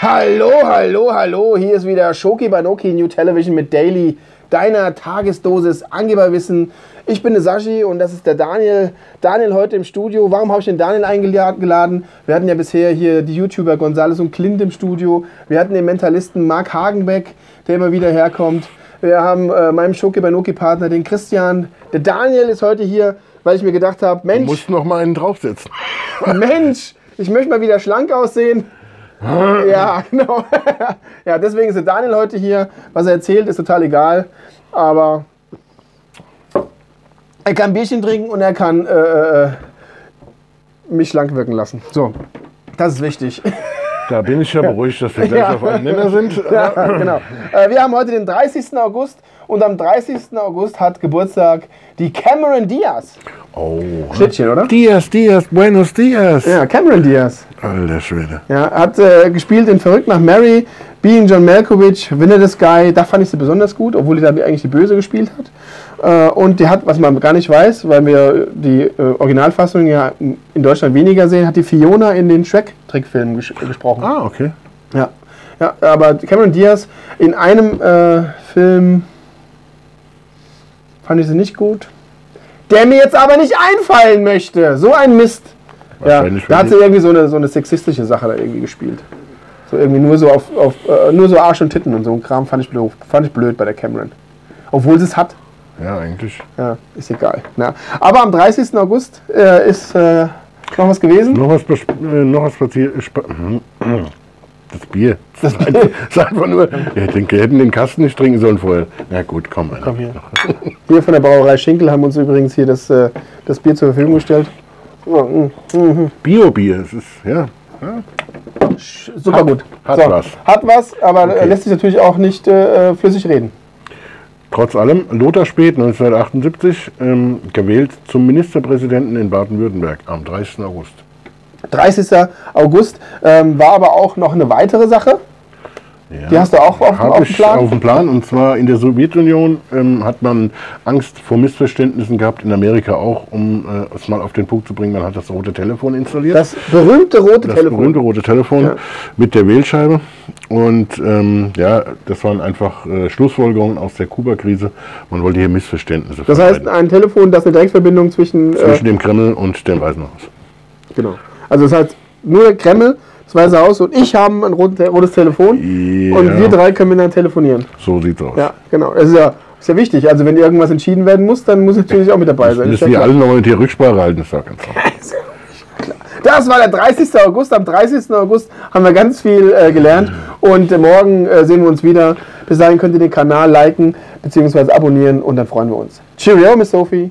Hallo, hallo, hallo. Hier ist wieder Shoki Banoki New Television mit Daily, deiner Tagesdosis Angeberwissen. Ich bin der Sashi und das ist der Daniel. Daniel heute im Studio. Warum habe ich den Daniel eingeladen? Wir hatten ja bisher hier die YouTuber Gonzales und Clint im Studio. Wir hatten den Mentalisten Marc Hagenbeck, der immer wieder herkommt. Wir haben äh, meinem Shoki Banoki Partner, den Christian. Der Daniel ist heute hier, weil ich mir gedacht habe, Du Mensch, musst noch mal einen draufsetzen. Mensch, ich möchte mal wieder schlank aussehen. Ja, genau. Ja, deswegen ist der Daniel heute hier. Was er erzählt, ist total egal. Aber er kann Bierchen trinken und er kann äh, äh, mich schlank wirken lassen. So, das ist wichtig. Da bin ich ja beruhigt, dass wir gleich Ja. auf einem Nenner sind. Ja, genau. Äh, wir haben heute den 30. August und am 30. August hat Geburtstag die Cameron Diaz. Oh. Schnittchen, oder? Dias, Dias, buenos Dias. Ja, Cameron Diaz. Alter Schwede. Ja, hat äh, gespielt in Verrückt nach Mary, Being John Malkovich, Winner the Sky. Da fand ich sie besonders gut, obwohl die da eigentlich die Böse gespielt hat. Äh, und die hat, was man gar nicht weiß, weil wir die äh, Originalfassung ja in Deutschland weniger sehen, hat die Fiona in den Shrek-Trickfilmen ges gesprochen. Ah, okay. Ja. ja, aber Cameron Diaz in einem äh, Film fand ich sie nicht gut. Der mir jetzt aber nicht einfallen möchte. So ein Mist. Ja, da hat sie irgendwie so eine, so eine sexistische Sache da irgendwie gespielt. So irgendwie nur so auf, auf äh, nur so Arsch und Titten und so ein Kram fand ich blöd, fand ich blöd bei der Cameron. Obwohl sie es hat. Ja, eigentlich. Ja, ist egal. Ja. Aber am 30. August äh, ist äh, noch was gewesen. Noch was, äh, noch was spaziert. Das Bier. Das ist einfach, ist einfach nur. Wir hätten, wir hätten den Kasten nicht trinken sollen vorher. Na gut, komm. Alter. Komm hier. Wir von der Brauerei Schinkel haben uns übrigens hier das, äh, das Bier zur Verfügung gestellt. Ja, mm, Bio-Bier. Es ist, ja. Super gut. hat was. Hat was, aber äh, Okay. lässt sich natürlich auch nicht äh, flüssig reden. Trotz allem, Lothar Späth, 1978, ähm, gewählt zum Ministerpräsidenten in Baden-Württemberg am 30. August. 30. August ähm, war aber auch noch eine weitere Sache. Ja. Die hast du auch auf, auf dem Plan? auf dem Plan. Und zwar in der Sowjetunion ähm, hat man Angst vor Missverständnissen gehabt, in Amerika auch, um äh, es mal auf den Punkt zu bringen. Man hat das rote Telefon installiert. Das berühmte rote das Telefon. berühmte rote Telefon Ja. mit der Wählscheibe. Und ähm, ja, das waren einfach äh, Schlussfolgerungen aus der Kuba-Krise. Man wollte hier Missverständnisse Das heißt, vermeiden. ein Telefon, das eine Direktverbindung zwischen. Äh, zwischen dem Kreml und dem Weißen Haus. genau. Also das heißt, nur der Kreml, das Weiße Haus und ich haben ein rot- rotes Telefon. Ja. Und wir drei können miteinander telefonieren. So sieht's aus. Ja, genau. Das ist ja, ist ja wichtig. Also wenn irgendwas entschieden werden muss, dann muss ich natürlich auch mit dabei sein. Müssen klar. alle nochmal mit hier Rücksprache halten, ist ja ganz klar. Das war der 30. August. Am 30. August haben wir ganz viel äh, gelernt. Und äh, morgen äh, sehen wir uns wieder. Bis dahin könnt ihr den Kanal liken bzw. abonnieren und dann freuen wir uns. Cheerio, Miss Sophie.